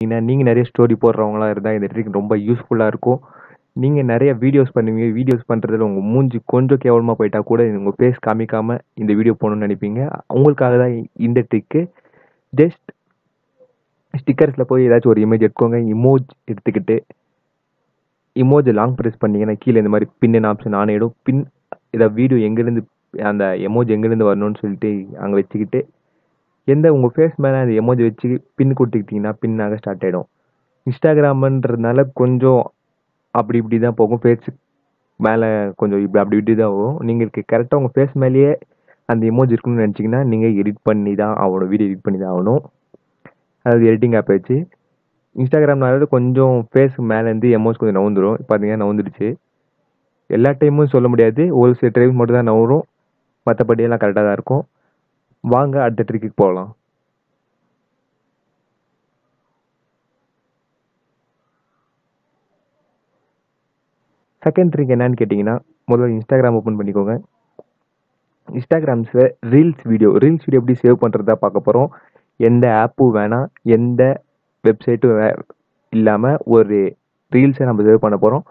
பார்த்தீங்கன்னா நீங்கள் நிறைய ஸ்டோரி போடுறவங்களா இருந்தால் இந்த ட்ரிக் ரொம்ப யூஸ்ஃபுல்லாக இருக்கும். நீங்கள் நிறைய வீடியோஸ் பண்ணுவீங்க. வீடியோஸ் பண்ணுறதுல உங்கள் மூஞ்சி கொஞ்சம் கேவலமாக போயிட்டா கூட உங்கள் ஃபேஸ் காமிக்காமல் இந்த வீடியோ போகணும்னு நினைப்பீங்க. உங்களுக்காக தான் இந்த ட்ரிக்கு ஜஸ்ட் ஸ்டிக்கர்ஸில் போய் ஏதாச்சும் ஒரு இமேஜ் எடுத்துக்கோங்க. இமோஜ் எடுத்துக்கிட்டு இமோஜ் லாங் ப்ரெஸ் பண்ணீங்கன்னா கீழே இந்த மாதிரி பின்னு ஆப்ஷன் ஆன் பின் இதை வீடியோ எங்கேருந்து அந்த எமோஜ் எங்கேருந்து வரணும்னு சொல்லிட்டு அங்கே வச்சுக்கிட்டு எந்த உங்கள் ஃபேஸ் மேலே அந்த எமோஜி வச்சு பின் கொடுத்துக்கிட்டிங்கன்னா பின்னாக ஸ்டார்ட் ஆகிடும் இன்ஸ்டாகிராமுன்றதுனால கொஞ்சம் அப்படி இப்படி தான் போகும். ஃபேஸ் மேலே கொஞ்சம் இப்படி அப்படி இப்படி தான் ஆகும் நீங்கள் கரெக்டாக உங்கள் ஃபேஸ் மேலேயே அந்த எமோஜி இருக்கணும்னு நினச்சிங்கன்னா நீங்கள் எடிட் பண்ணி தான் ஆகணும். வீடியோ எடிட் பண்ணி தான் ஆகணும். அதாவது எடிட்டிங் ஆப் வச்சு. இன்ஸ்டாகிராம்னால கொஞ்சம் ஃபேஸுக்கு மேலேருந்து எமோஜ் கொஞ்சம் நவுந்துடும் பார்த்தீங்கன்னா நவுந்துடுச்சு. எல்லா டைமும் சொல்ல முடியாது. ஒரு சில டைம் மட்டும் தான் நவரும். மற்றபடி எல்லாம் கரெக்டாக தான் இருக்கும். வாங்க அடுத்த ட்ரிக்கு போகலாம் செகண்ட் ட்ரிக் என்னன்னு கேட்டிங்கன்னா முதல்ல இன்ஸ்டாகிராம் ஓப்பன் பண்ணிக்கோங்க. இன்ஸ்டாகிராம்ஸில் ரீல்ஸ் வீடியோ ரீல்ஸ் வீடியோ எப்படி சேவ் பண்ணுறதா பார்க்க போகிறோம் எந்த ஆப்பும் வேணாம் எந்த வெப்சைட்டும் வே இல்லாமல் ஒரு ரீல்ஸை நம்ம சேவ் பண்ண போகிறோம்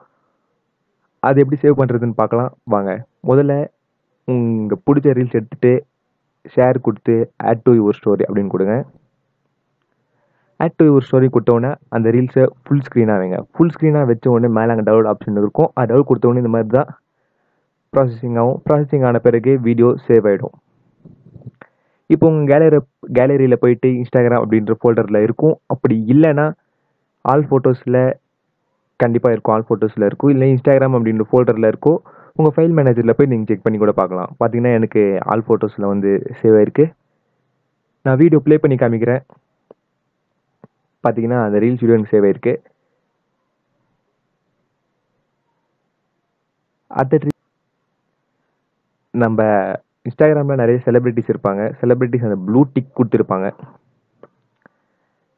அது எப்படி சேவ் பண்ணுறதுன்னு பார்க்கலாம். வாங்க. முதல்ல உங்கள் பிடிச்ச ரீல்ஸ் எடுத்துகிட்டு ஷேர் கொடுத்து ஆட் டு யுவர் ஸ்டோரி அப்படின்னு கொடுங்க. ஆட் டு யுவர் ஸ்டோரி கொடுத்தோடனே அந்த ரீல்ஸை ஃபுல் ஸ்க்ரீனாக வைங்க. ஃபுல் ஸ்க்ரீனாக வச்ச உடனே மேலே அங்கே டவுன்லோட் ஆப்ஷன் இருக்கும். அது டவுன்லோட் கொடுத்தோடனே இந்த மாதிரி தான் ப்ராசஸிங் ஆகும். ப்ராசஸிங் ஆன பிறகு வீடியோ சேவ் ஆகிடும் இப்போ உங்கள் கேலரி கேலரியில் போயிட்டு இன்ஸ்டாகிராம் அப்படின்ற ஃபோல்டரில் இருக்கும். அப்படி இல்லைன்னா ஆல் ஃபோட்டோஸில் கண்டிப்பாக இருக்கும். ஆல் ஃபோட்டோஸில் இருக்கும். இல்லை இன்ஸ்டாகிராம் அப்படின்ற ஃபோல்டரில் இருக்கும். உங்கள் ஃபைல் மேனேஜரில் போய் நீங்கள் செக் பண்ணி கூட பார்க்கலாம். பார்த்தீங்கன்னா எனக்கு ஆல் ஃபோட்டோஸில் வந்து சேவ் ஆயிருக்கு. நான் வீடியோ ப்ளே பண்ணி காமிக்கிறேன். பார்த்தீங்கன்னா அந்த ரீல்ஸ் வீடியோ எனக்கு சேவ் ஆயிருக்கு. அடுத்த ட்ரி நம்ம இன்ஸ்டாகிராமில் நிறைய செலிப்ரிட்டிஸ் இருப்பாங்க. செலிப்ரிட்டிஸ் அந்த ப்ளூ டிக் கொடுத்துருப்பாங்க.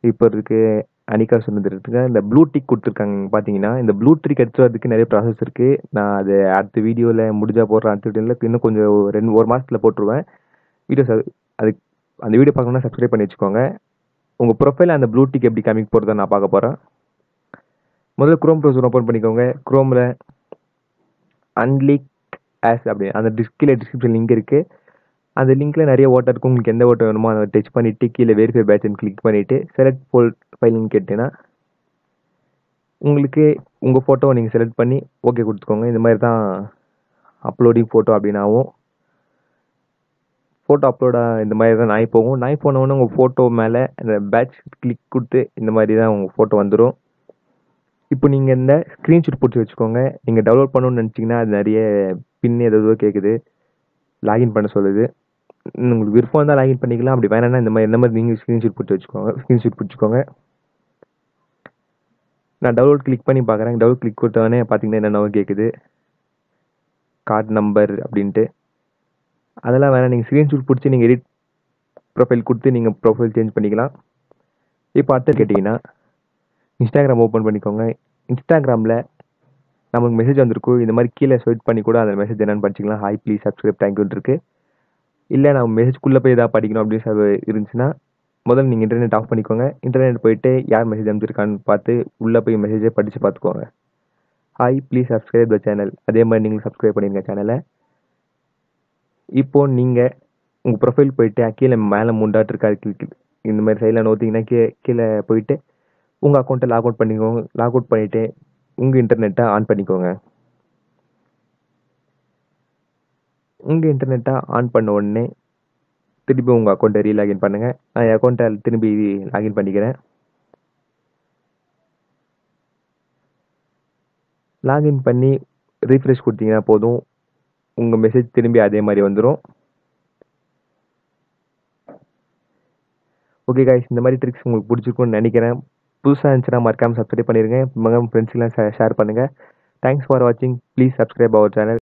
இப்போ இருக்கு அனிகா சொன்னதுக்கு இந்த ப்ளூ டிக் கொடுத்துருக்காங்க. பார்த்தீங்கன்னா இந்த ப்ளூ டிக் எடுத்து வரதுக்கு நிறைய ப்ராசஸ் இருக்குது நான் அது அடுத்த வீடியோவில் முடிஞ்சா போடுறேன். அடுத்த வீடியோவில் இன்னும் கொஞ்சம் ரெண்டு ஒரு மாதத்தில் போட்டுருவேன். வீடியோஸ் அது அதுக்கு அந்த வீடியோ பார்க்கணுன்னா சப்ஸ்கிரைப் பண்ணி வச்சுக்கோங்க. உங்கள் ப்ரொஃபைல் அந்த ப்ளூ டிக் எப்படி காமிக்க போகிறத நான் பார்க்க போகிறேன் முதல்ல குரோம் ப்ரௌசர் ஓப்பன் பண்ணிக்கோங்க. குரோமில் அன்லிக் ஆஸ் அப்படி அந்த டிஸ்கில் டிஸ்கிரிப்ஷன் லிங்க் இருக்குது அந்த லிங்க்கில் நிறைய ஓட்டர் இருக்கும். உங்களுக்கு எந்த ஓட்டர் வேணுமோ அதை டச் பண்ணிவிட்டு கீழே வெரிஃபை பேட்ச்னு கிளிக் பண்ணிவிட்டு செலக்ட் ஃபோல் ஃபைலிங் கேட்டீங்கன்னா உங்களுக்கு உங்கள் ஃபோட்டோவை நீங்கள் செலக்ட் பண்ணி ஓகே கொடுத்துக்கோங்க. இந்த மாதிரி தான் அப்லோடிங் ஃபோட்டோ அப்படின்னாவும் ஃபோட்டோ அப்லோடாக இந்த மாதிரி தான் நாய் போகும். நாய் போனவொன்னே உங்கள் ஃபோட்டோ மேலே இந்த பேட்ச் கிளிக் கொடுத்து இந்த மாதிரி தான் உங்கள் ஃபோட்டோ வந்துடும் இப்போ நீங்கள் இந்த ஸ்க்ரீன்ஷாட் பிடிச்சி வச்சுக்கோங்க. நீங்கள் டவுன்லோட் பண்ணணும்னு நினச்சிங்கன்னா அது நிறைய பின் ஏதோ கேட்குது லாகின் பண்ண சொல்லுது. உங்களுக்கு விருப்பம் தான் லாகின் பண்ணிக்கலாம். அப்படி வேணாம்னா இந்த மாதிரி இந்த மாதிரி நீங்கள் ஸ்க்ரீன்ஷாட் பிடிச்சி வச்சுக்கோங்க. ஸ்க்ரீன்ஷாட் பிடிச்சிக்கோங்க. நான் டவுன்லோட் கிளிக் பண்ணி பார்க்குறேன் டவுன்லோட் கிளிக் கொடுத்தவொடனே பார்த்தீங்கன்னா என்னென்னவோ கேட்குது கார்டு நம்பர் அப்படின்ட்டு. அதெல்லாம் வேணாம். நீங்கள் ஸ்க்ரீன்ஷூட் பிடிச்சி நீங்கள் எடிட் ப்ரொஃபைல் கொடுத்து நீங்கள் ப்ரொஃபைல் சேஞ்ச் பண்ணிக்கலாம். இப்போ அடுத்து கேட்டிங்கன்னா இன்ஸ்டாகிராம் ஓப்பன் பண்ணிக்கோங்க. இன்ஸ்டாகிராமில் நமக்கு மெசேஜ் வந்திருக்கும். இந்த மாதிரி கீழே ஸ்வைப் பண்ணி கூட அந்த மெசேஜ் என்னென்னு படிச்சிக்கலாம். ஹாய் ப்ளீஸ் சப்ஸ்கிரைப் தேங்க்யூன்னு இருக்குது இல்லை நான் மெசேஜ்குள்ளே போய் எதாவது படிக்கணும் அப்படின்னு இருந்துச்சுன்னா முதல்ல நீங்கள் இன்டர்நெட் ஆஃப் பண்ணிக்கோங்க. இன்டர்நெட் போயிட்டு யார் மெசேஜ் அனுப்பிச்சிருக்கான்னு பார்த்து உள்ளே போய் மெசேஜை படித்து பார்த்துக்கோங்க. Hi please subscribe the channel அதே மாதிரி நீங்கள் சப்ஸ்கிரைப் பண்ணிடுங்க சேனலை இப்போது நீங்கள் உங்கள் ப்ரொஃபைல் போயிட்டு கீழே மேலே முண்டாட்டு இருக்கா இந்த மாதிரி சைடில் நோத்திங்கன்னா கீழே கீழே போயிட்டு உங்கள் அக்கௌண்ட்டை லாக் அவுட் பண்ணிக்கோங்க. லாக் அவுட் பண்ணிவிட்டு உங்கள் இன்டர்நெட்டை ஆன் பண்ணிக்கோங்க. உங்கள் இன்டர்நெட்டை ஆன் பண்ண உடனே திருப்பி உங்கள் அக்கௌண்ட்டை ரீலாகின் பண்ணுங்கள் நான் என் அக்கௌண்ட்டை திரும்பி லாகின் பண்ணிக்கிறேன். லாகின் பண்ணி ரீஃப்ரெஷ் கொடுத்தீங்கன்னா போதும். உங்கள் மெசேஜ் திரும்பி அதே மாதிரி வந்துடும் ஓகே காய்ஸ் இந்த மாதிரி ட்ரிக்ஸ் உங்களுக்கு பிடிச்சிருக்கும்னு நினைக்கிறேன். புதுசாக இருந்துச்சுன்னா மறக்காமல் சப்ஸ்கிரைப் பண்ணிடுங்க ஃப்ரெண்ட்ஸ்க்கெலாம் ஷேர் பண்ணுங்கள் தேங்க்ஸ் ஃபார் வாட்சிங் ப்ளீஸ் சப்ஸ்கிரைப் அவர் சேனல்